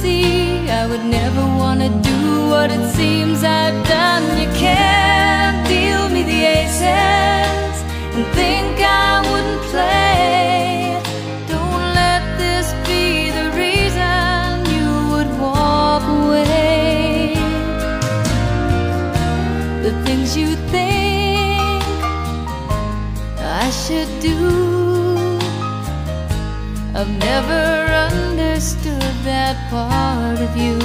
see I would never wanna do what it seems I've done. You can't deal me the aces And think I wouldn't play. Don't let this be the reason you would walk away. The things you think I should do I've never understood that part of you.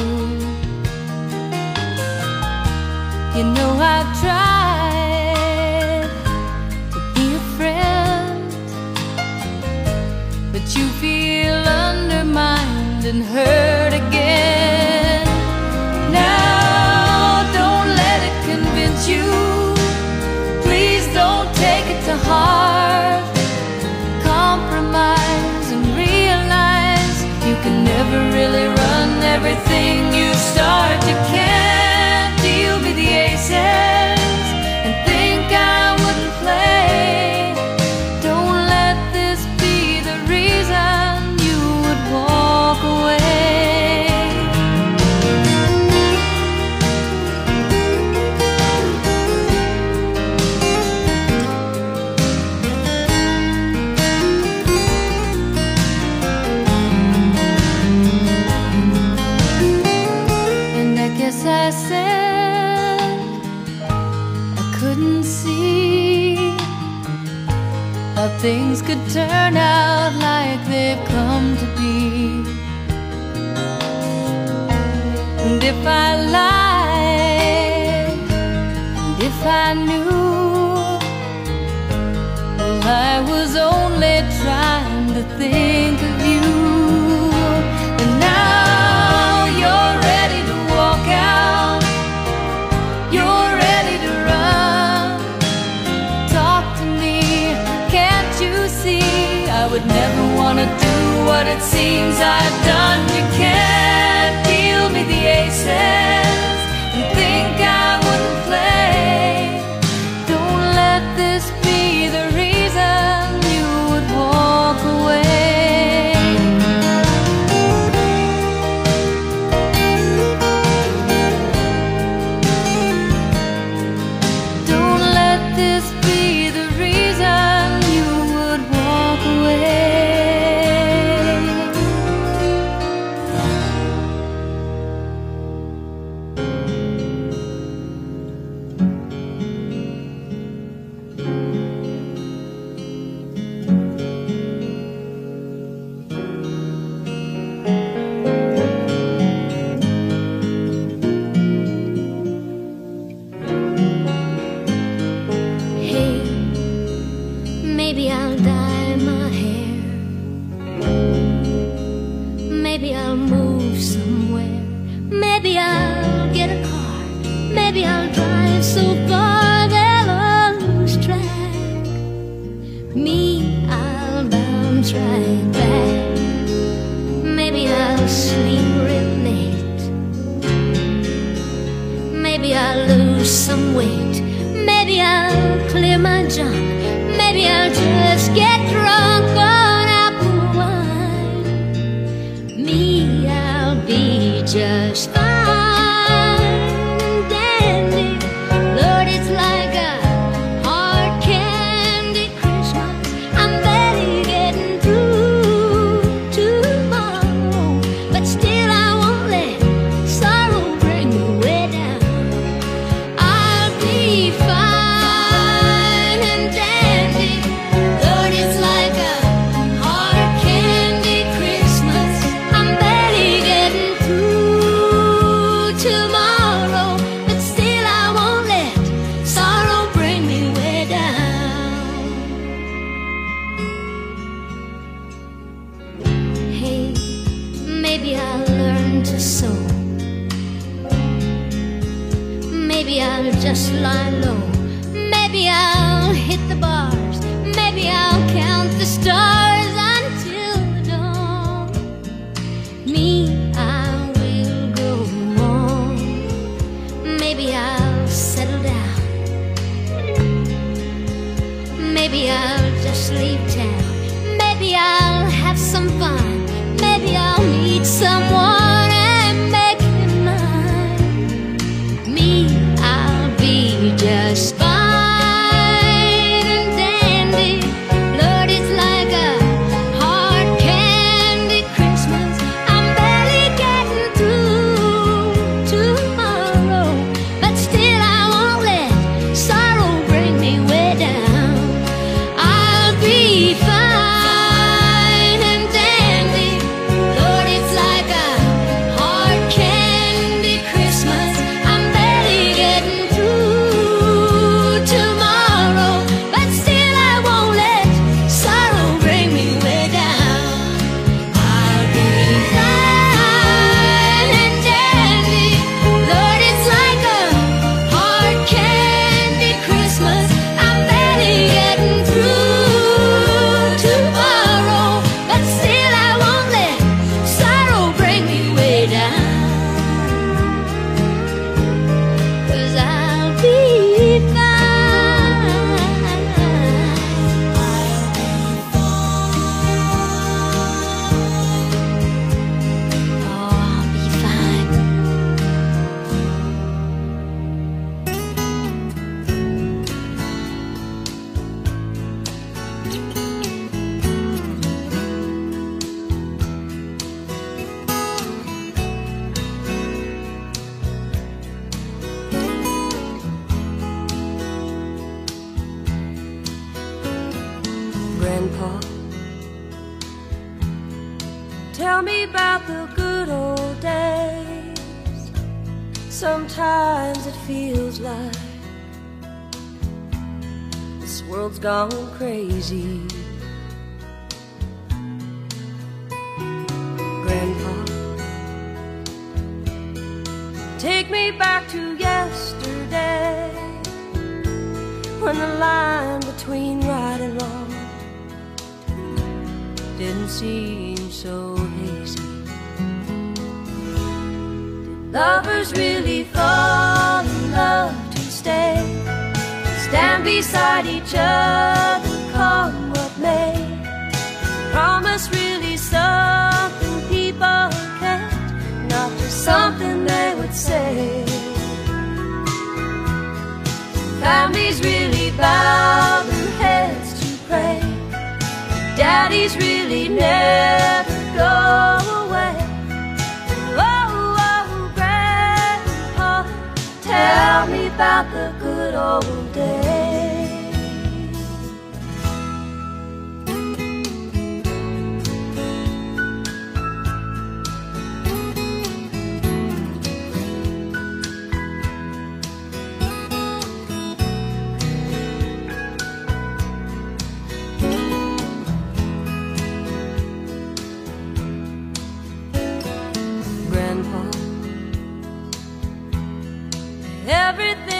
You know I've tried to be a friend, but you feel undermined and hurt again. gonna do what it seems I've done. Maybe I'll just leave town. Maybe I'll have some fun. Maybe I'll meet someone gone crazy. Grandpa, take me back to yesterday when the line between right and wrong didn't seem so hazy. Did lovers really fall in love to stay? Stand beside each other, come what may. Promise really something people can't, not just something they would say. Families really bow their heads to pray. Daddies really never go away. Oh, oh, Grandpa, tell me about the good old days. Grandpa, everything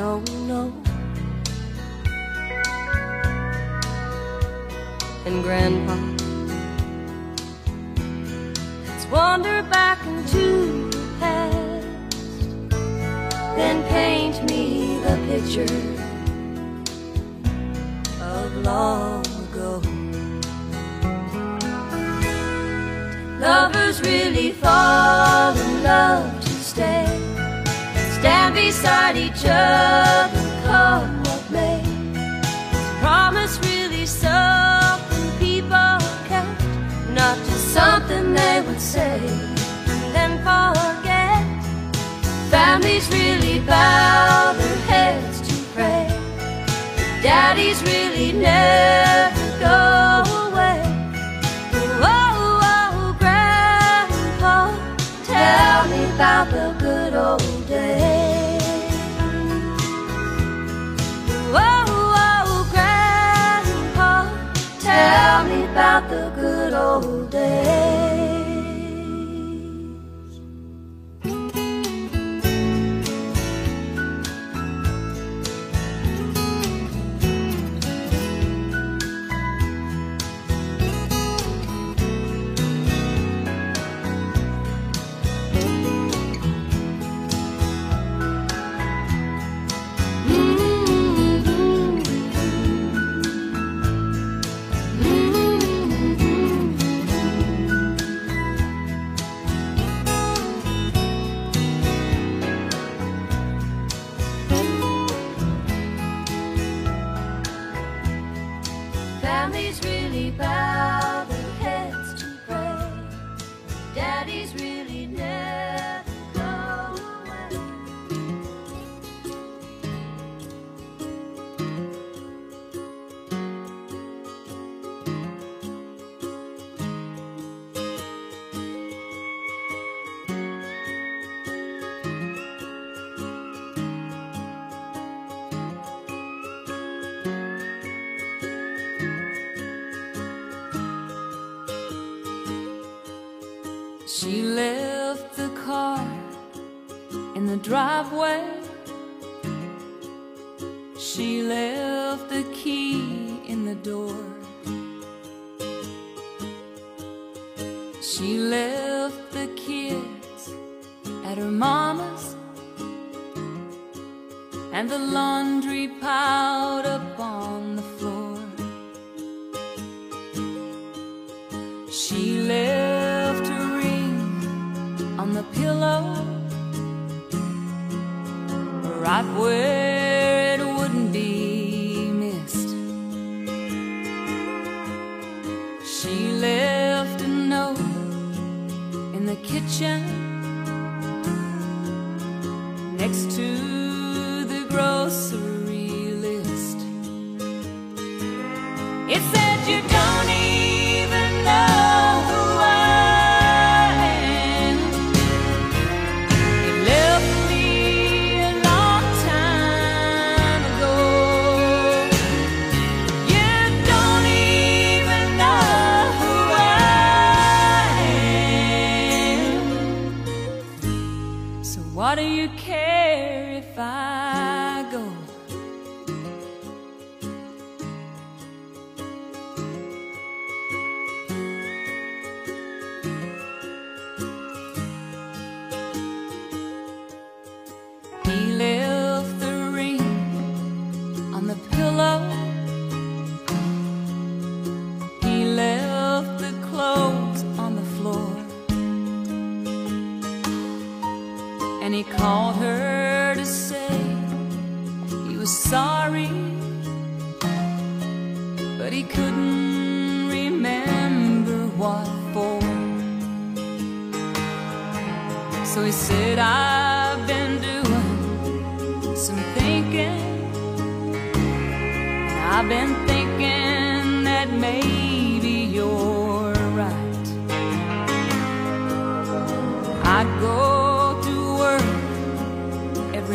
Don't know. And Grandpa, let's wander back into the past, then paint me the picture of long ago. Lovers really fall in love to stay. Stand beside each other, come what may. Promise really something people can't, just something they would say. And Then forget. Families really bow always She left the kids at her mama's and the laundry piled up on the floor. She left her ring on the pillow right where. kitchen next to the grocery list. It said you don't.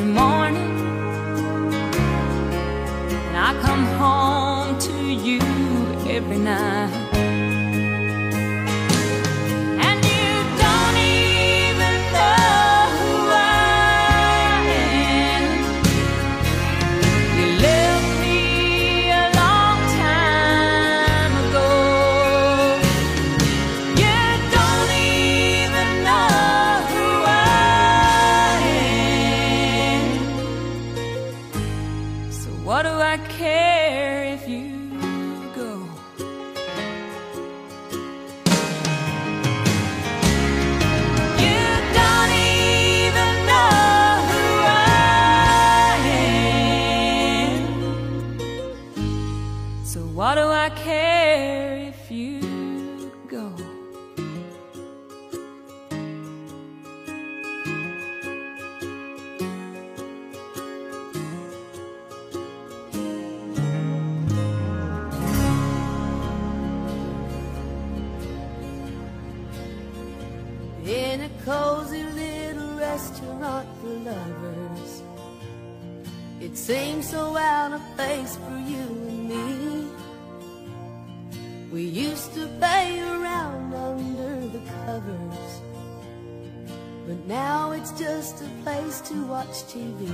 morning and I come home to you every night. We used to play around under the covers. But now it's just a place to watch TV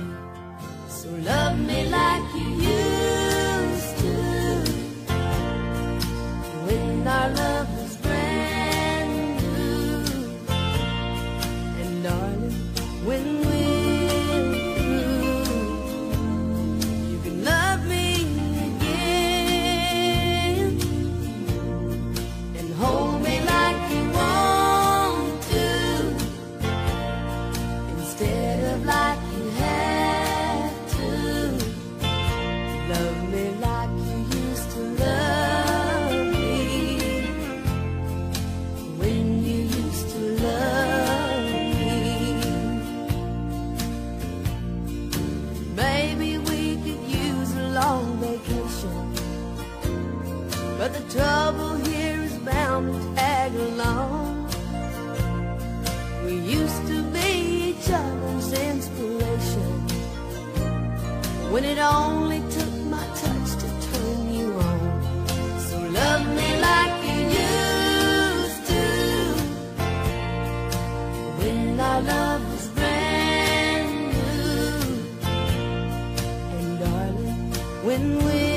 So love me like you used And we.